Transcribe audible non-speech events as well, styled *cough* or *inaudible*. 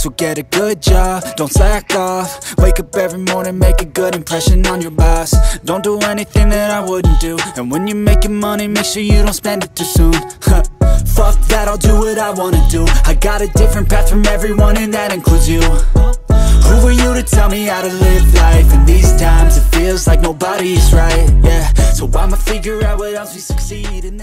So get a good job, don't slack off. Wake up every morning, make a good impression on your boss. Don't do anything that I wouldn't do. And when you're making money, make sure you don't spend it too soon. *laughs* Fuck that, I'll do what I wanna do. I got a different path from everyone and that includes you. Who are you to tell me how to live life? In these times it feels like nobody's right, yeah. So I'ma figure out what else we succeed in